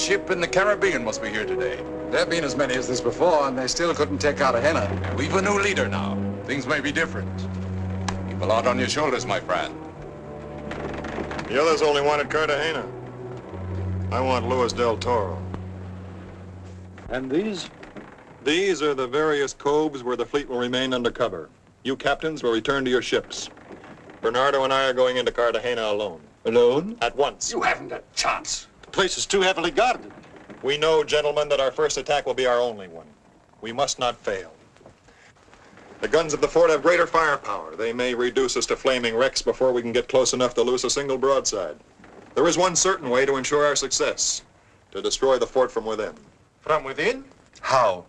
Ship in the Caribbean must be here today. There have been as many as this before, and they still couldn't take Cartagena. We've a new leader now. Things may be different. Keep a lot on your shoulders, my friend. The others only wanted Cartagena. I want Luis del Toro. And these? These are the various coves where the fleet will remain under cover. You captains will return to your ships. Bernardo and I are going into Cartagena alone. Alone? At once. You haven't a chance. The place is too heavily guarded. We know, gentlemen, that our first attack will be our only one. We must not fail. The guns of the fort have greater firepower. They may reduce us to flaming wrecks before we can get close enough to loose a single broadside. There is one certain way to ensure our success. To destroy the fort from within. From within? How?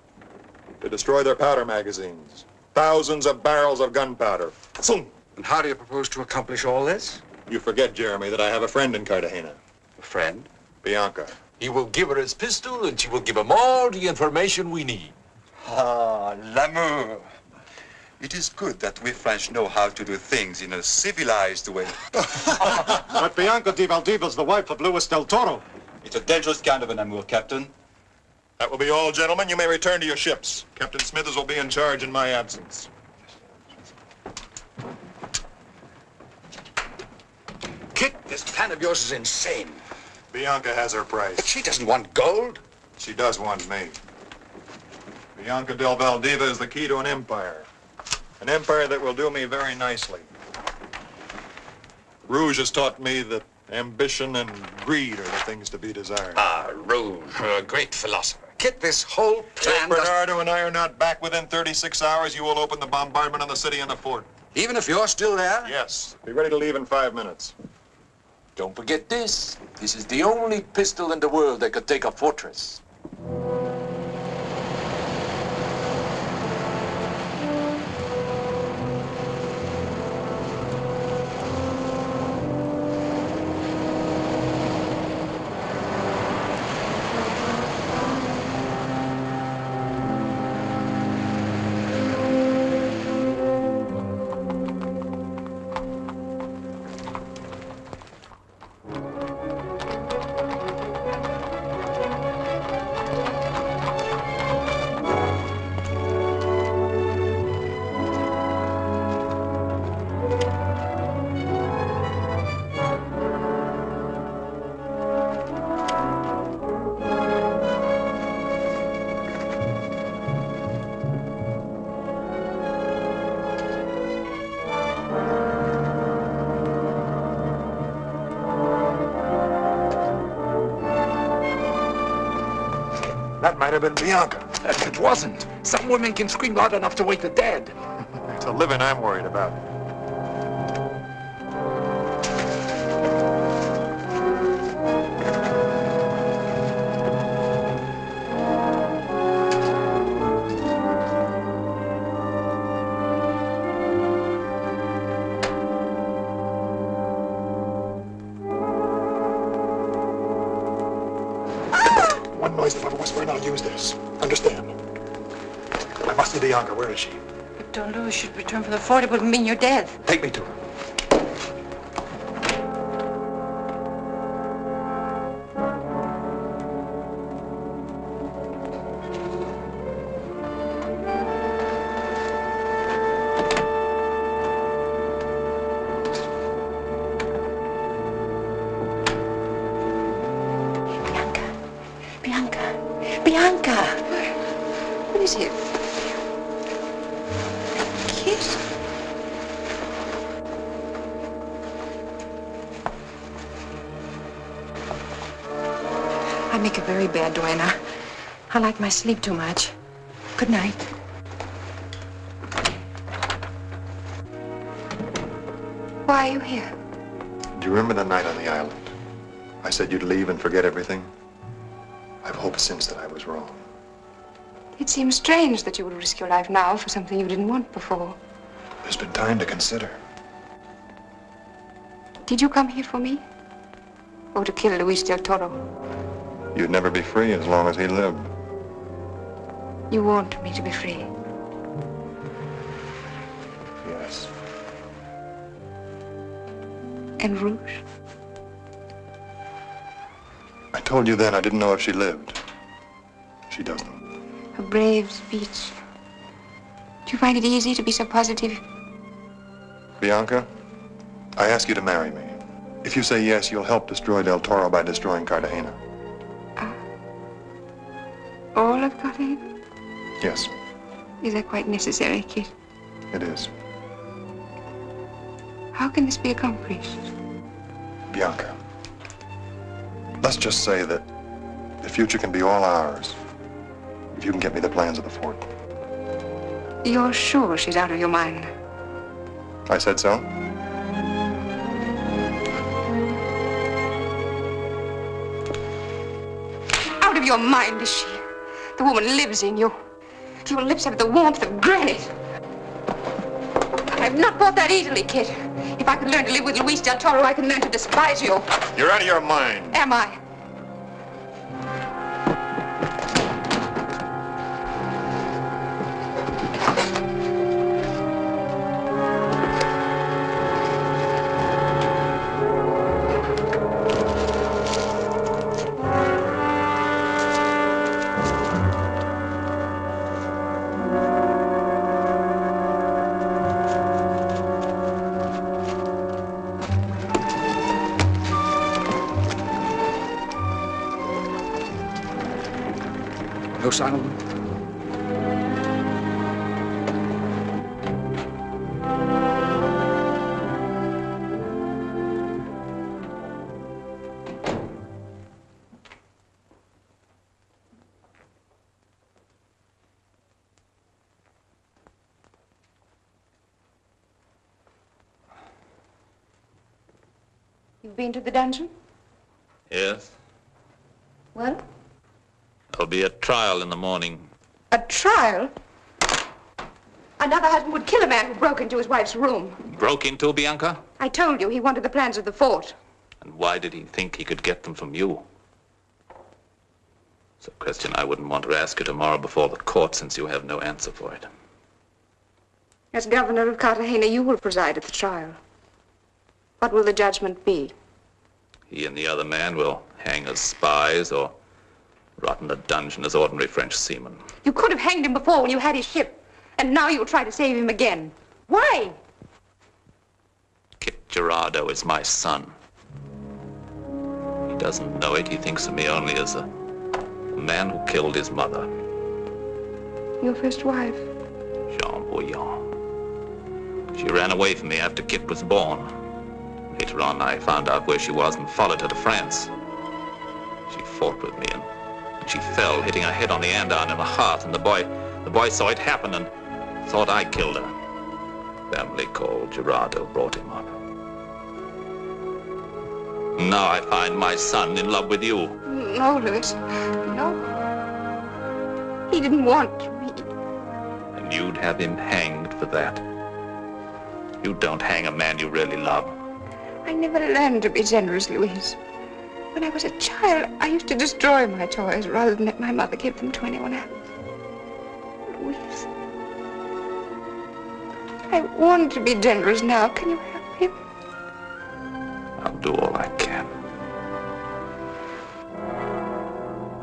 To destroy their powder magazines. Thousands of barrels of gunpowder. Zoom! And how do you propose to accomplish all this? You forget, Jeremy, that I have a friend in Cartagena. A friend? Bianca. He will give her his pistol, and she will give him all the information we need. Ah, l'amour. It is good that we French know how to do things in a civilized way. but Bianca di de Valdivia's the wife of Luis del Toro. It's a dangerous kind of an amour, Captain. That will be all, gentlemen. You may return to your ships. Captain Smithers will be in charge in my absence. Kit, this plan of yours is insane. Bianca has her price. But she doesn't want gold. She does want me. Bianca del Valdivia is the key to an empire. An empire that will do me very nicely. Rouge has taught me that ambition and greed are the things to be desired. Ah, Rouge, a great philosopher. Kit, this whole plan If Bernardo and I are not back within 36 hours, you will open the bombardment on the city and the fort. Even if you're still there? Yes. Be ready to leave in five minutes. Don't forget this. This is the only pistol in the world that could take a fortress. Might have been Bianca. If it wasn't, some women can scream loud enough to wake the dead. It's a living I'm worried about. One noise above a whisper and I'll use this. Understand? I must see the Bianca. Where is she? But Don Luis should return from the fort. It would mean your death. Take me to her. Sleep too much. Good night. Why are you here? Do you remember the night on the island? I said you'd leave and forget everything. I've hoped since that I was wrong. It seems strange that you would risk your life now for something you didn't want before. There's been time to consider. Did you come here for me? Or to kill Luis del Toro? You'd never be free as long as he lived. You want me to be free. Yes. And Rouge? I told you then I didn't know if she lived. She doesn't. A brave speech. Do you find it easy to be so positive? Bianca, I ask you to marry me. If you say yes, you'll help destroy Del Toro by destroying Cartagena. Is that quite necessary, Kit? it is. How can this be accomplished? Bianca, let's just say that the future can be all ours if you can get me the plans of the fort. You're sure she's out of your mind? I said so? Out of your mind, is she? The woman lives in you. Your lips have the warmth of granite. I've not bought that easily, Kit. If I could learn to live with Luis Del Toro, I can learn to despise you. You're out of your mind. Am I? You've been to the dungeon? Yes? Well, There'll be a trial in the morning. a trial? Another husband would kill a man who broke into his wife's room. Broke into Bianca? I told you he wanted the plans of the fort. And why did he think he could get them from you? It's a question I wouldn't want to ask you tomorrow before the court since you have no answer for it. As governor of Cartagena, you will preside at the trial. What will the judgment be? He and the other man will hang as spies or rot in a dungeon as ordinary French seamen. You could have hanged him before when you had his ship, and now you'll try to save him again. Why? Kit Gerardo is my son. He doesn't know it. He thinks of me only as a, a man who killed his mother, Your first wife. Jean Bouillon. She ran away from me after Kit was born. Later on, I found out where she was and followed her to France. She fought with me and She fell, hitting her head on the andiron in the hearth, and the boy, the boy saw it happen and thought I killed her. Family called. Gerardo brought him up. Now I find my son in love with you. No, Luis. No. He didn't want me. And you'd have him hanged for that. You don't hang a man you really love. I never learned to be generous, Luis. When I was a child, I used to destroy my toys rather than let my mother give them to anyone else. Luis. I want to be generous now. Can you help me? I'll do all I can.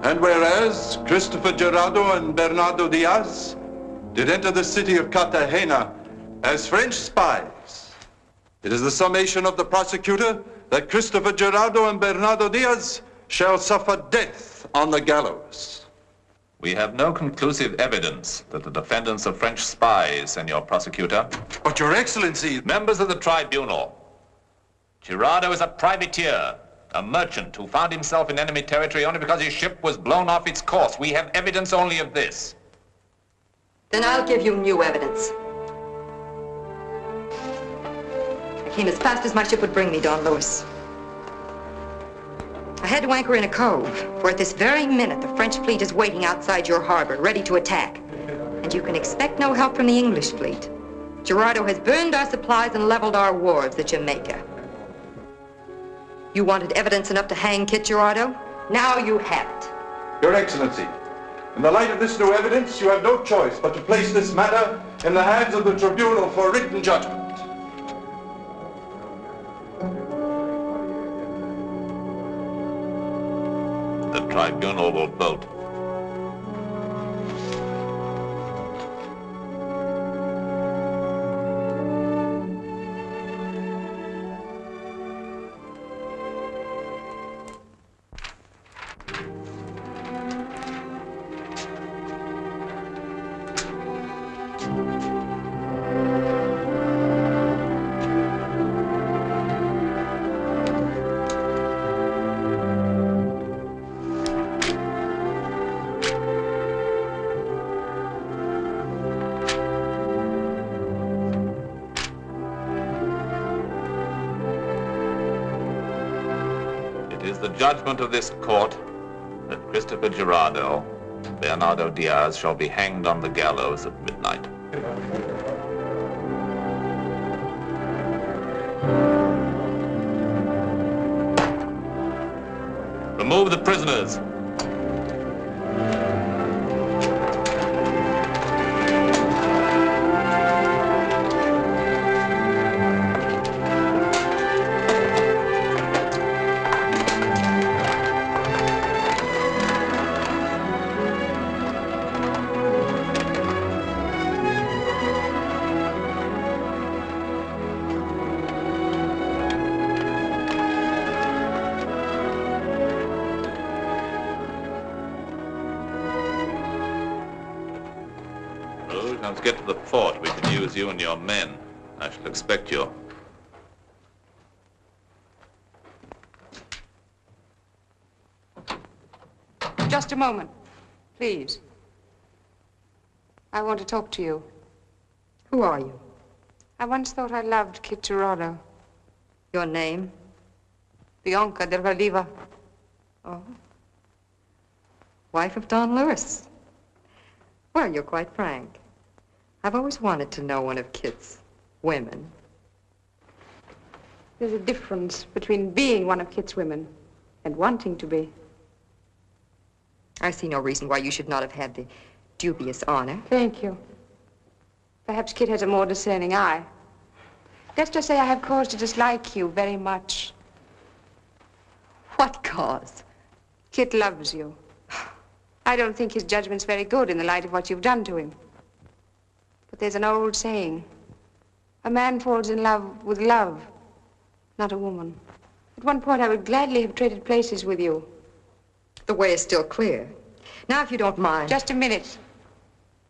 And whereas Christopher Gerardo and Bernardo Diaz did enter the city of Cartagena as French spies, it is the summation of the prosecutor that Christopher Gerardo and Bernardo Diaz shall suffer death on the gallows. We have no conclusive evidence that the defendants are French spies, Senor Prosecutor. But, Your Excellency... Members of the tribunal, Gerardo is a privateer, a merchant who found himself in enemy territory only because his ship was blown off its course. We have evidence only of this. Then I'll give you new evidence. Came as fast as my ship would bring me, Don Luis. I had to anchor in a cove, where at this very minute the French fleet is waiting outside your harbor, ready to attack. And you can expect no help from the English fleet. Gerardo has burned our supplies and leveled our wharves at Jamaica. You wanted evidence enough to hang Kit Gerardo? Now you have it. Your Excellency, in the light of this new evidence, you have no choice but to place this matter in the hands of the tribunal for written judgment. The tribunal judgment of this court that Christopher Gerardo, Bernardo Diaz shall be hanged on the gallows at midnight. Remove the prisoners. Rouge, let's get to the fort. We can use you and your men. I shall expect you. Just a moment, please. I want to talk to you. Who are you? I once thought I loved Kit Gerardo. Your name? Bianca del Valdivia. Oh. Wife of Don Luis. Well, you're quite frank. I've always wanted to know one of Kit's women. There's a difference between being one of Kit's women and wanting to be. I see no reason why you should not have had the dubious honor. Thank you. Perhaps Kit has a more discerning eye. Let's just say I have cause to dislike you very much. What cause? Kit loves you. I don't think his judgment's very good in the light of what you've done to him. But there's an old saying. A man falls in love with love, not a woman. At one point, I would gladly have traded places with you. The way is still clear. Now, if you don't mind. Just a minute.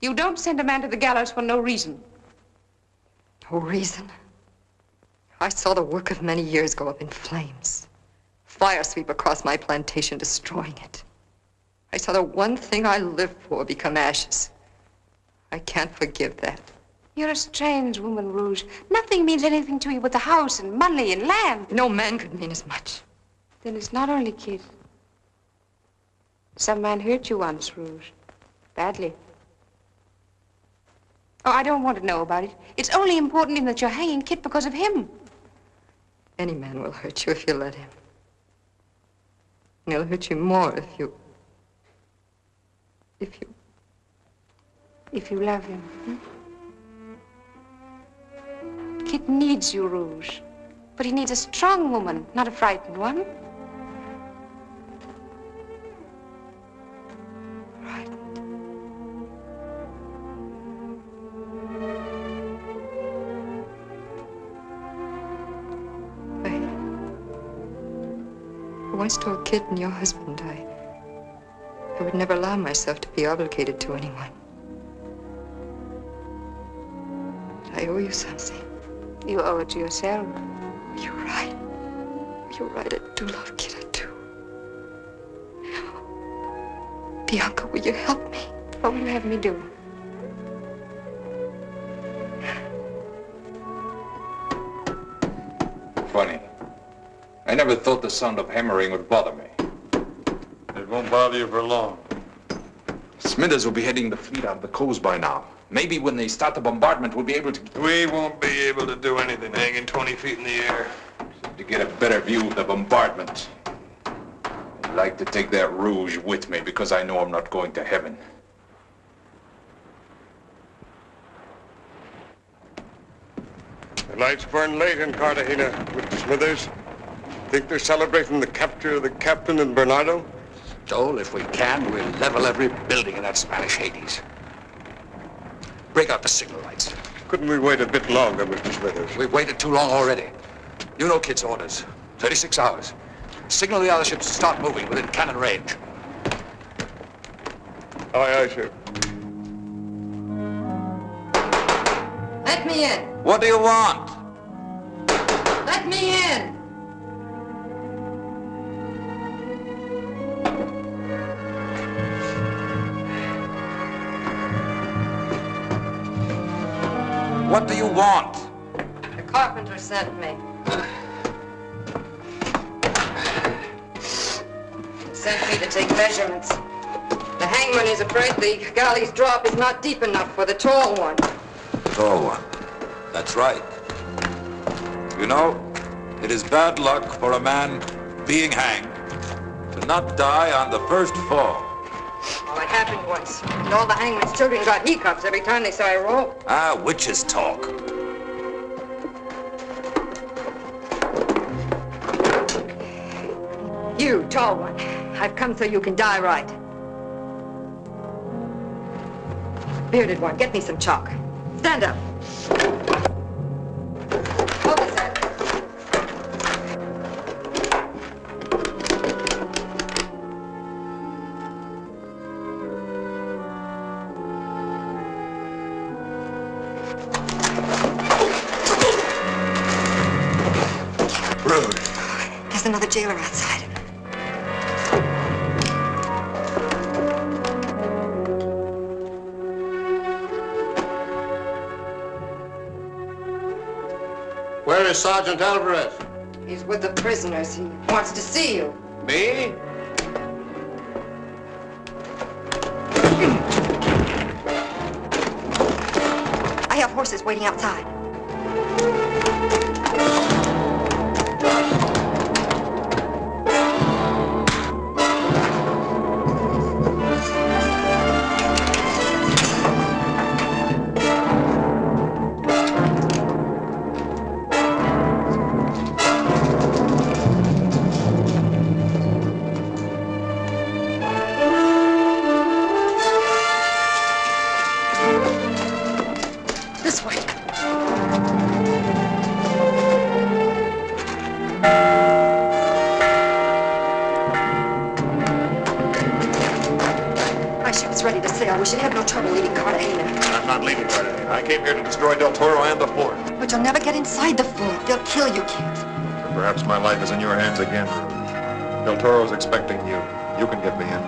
You don't send a man to the gallows for no reason. No reason? I saw the work of many years go up in flames. Fire sweep across my plantation, destroying it. I saw the one thing I lived for become ashes. I can't forgive that. You're a strange woman, Rouge. Nothing means anything to you but the house and money and land. No man could mean as much. Then it's not only Kit. Some man hurt you once, Rouge. Badly. Oh, I don't want to know about it. It's only important in that you're hanging Kit because of him. Any man will hurt you if you let him. And he'll hurt you more if you. if you. If you love him. Hmm? Kit needs you, Rouge. But he needs a strong woman, not a frightened one. I once told Kit and your husband I. I would never allow myself to be obligated to anyone. I owe you something. You owe it to yourself. You're right. You're right. I do love Kit. I do. Bianca, will you help me? What will you have me do? Funny. I never thought the sound of hammering would bother me. It won't bother you for long. Smithers will be heading the fleet out of the coast by now. Maybe when they start the bombardment, we'll be able to... We won't be able to do anything hanging 20 feet in the air. To get a better view of the bombardment. I'd like to take that rouge with me because I know I'm not going to heaven. The lights burn late in Cartagena, Mr. Smithers. Think they're celebrating the capture of the captain and Bernardo? Joel, if we can, we'll level every building in that Spanish Hades. Break out the signal lights. Couldn't we wait a bit longer, Mr. Smithers? We've waited too long already. You know Kit's orders. 36 hours. Signal the other ships to start moving within cannon range. Aye, aye, sir. Let me in. What do you want? Let me in. Want? The carpenter sent me. He sent me to take measurements. The hangman is afraid the galley's drop is not deep enough for the tall one. Tall one. That's right. You know, it is bad luck for a man being hanged to not die on the first fall. Oh, it happened once. And all the hangman's children got hiccups every time they saw a rope. Ah, witches talk. You, tall one. I've come so you can die right. Bearded one, get me some chalk. Stand up. Is Sergeant Alvarez? He's with the prisoners. He wants to see you. Me? I have horses waiting outside. my life is in your hands again. Del Toro's expecting you. You can get me in.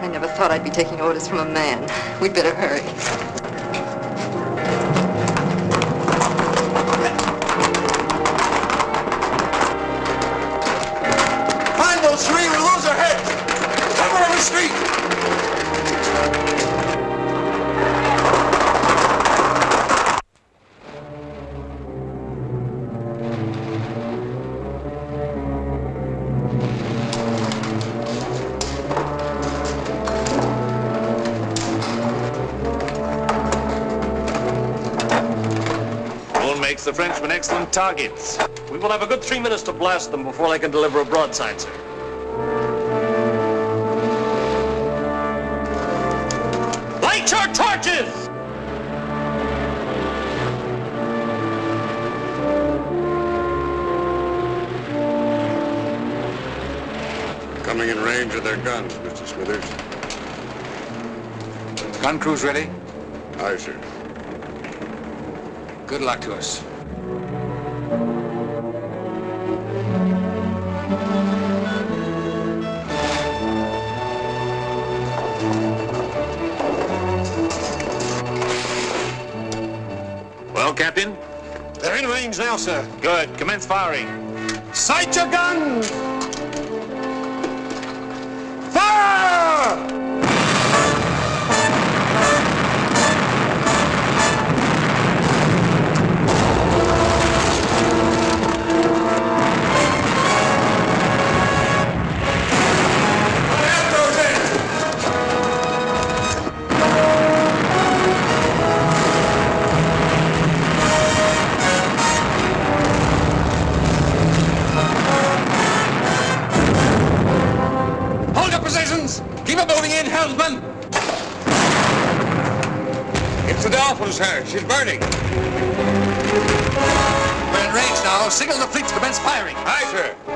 I never thought I'd be taking orders from a man. We'd better hurry. Targets. We will have a good three minutes to blast them before they can deliver a broadside, sir. Light your torches! Coming in range of their guns, Mr. Smithers. Gun crew's ready? Aye, sir. Good luck to us. Now, sir. Good. Commence firing. Sight your guns! It's the Dolphin, sir. She's burning. We're in range now. Signal the fleet to commence firing. Aye, sir.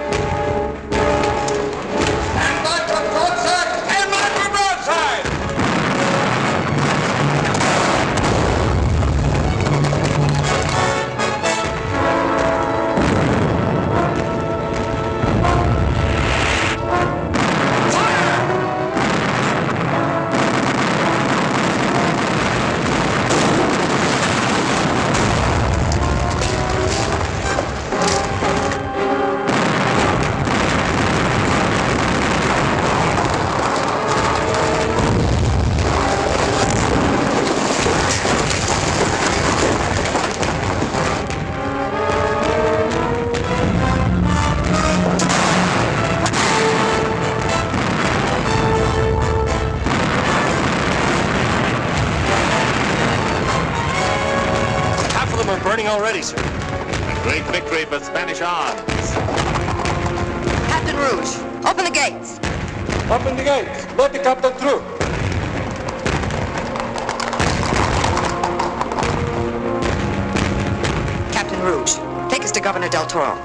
Del Toro.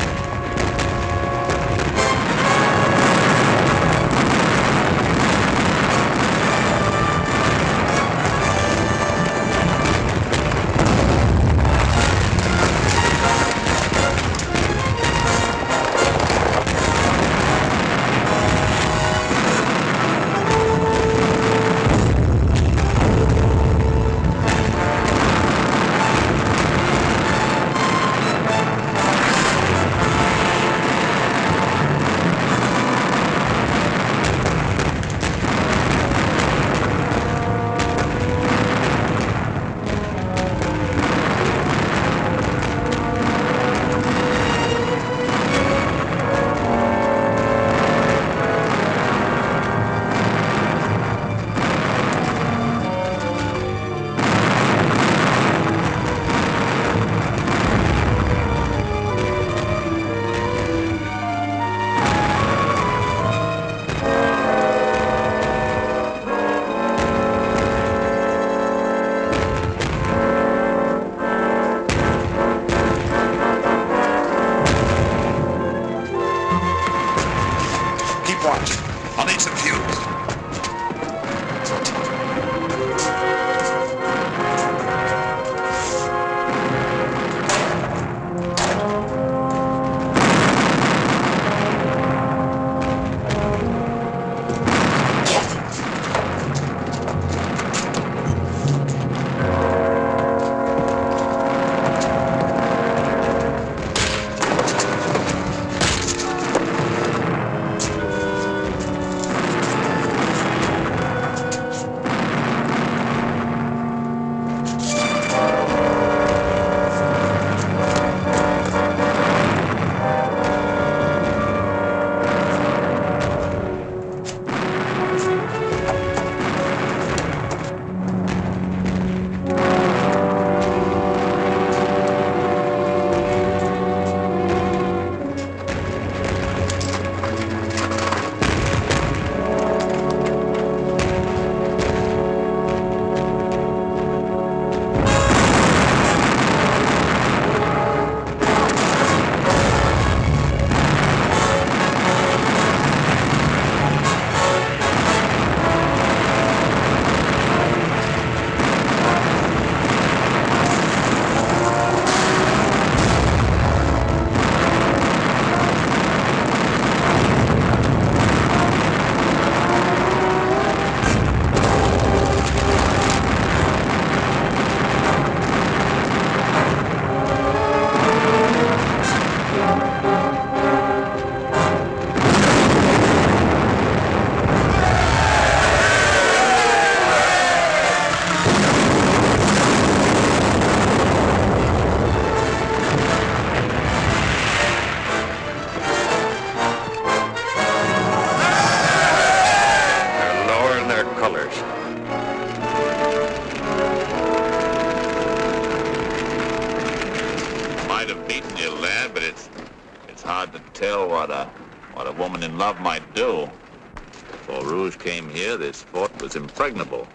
This fort was impregnable.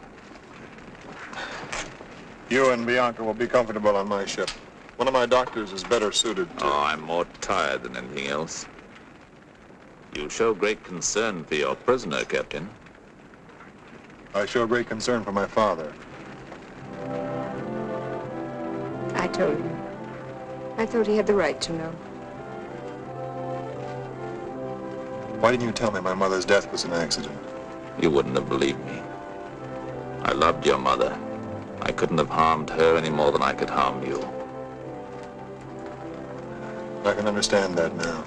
You and Bianca will be comfortable on my ship. One of my doctors is better suited to... Oh, I'm more tired than anything else. You show great concern for your prisoner, Captain. I show great concern for my father. I told you. I thought he had the right to know. Why didn't you tell me my mother's death was an accident? You wouldn't have believed me. I loved your mother. I couldn't have harmed her any more than I could harm you. I can understand that now.